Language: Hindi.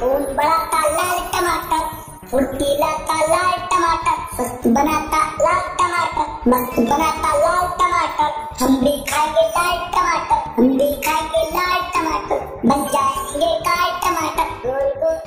खूब बड़ा लाल टमाटर, फुर्तीला था लाल टमाटर स्वस्थ बनाता लाल टमाटर, मस्त बनाता लाल टमाटर। हम भी खाएँगे लाल टमाटर, हम भी खाएँगे लाल टमाटर। बन जाएँगे काल टमाटर। गोल गोल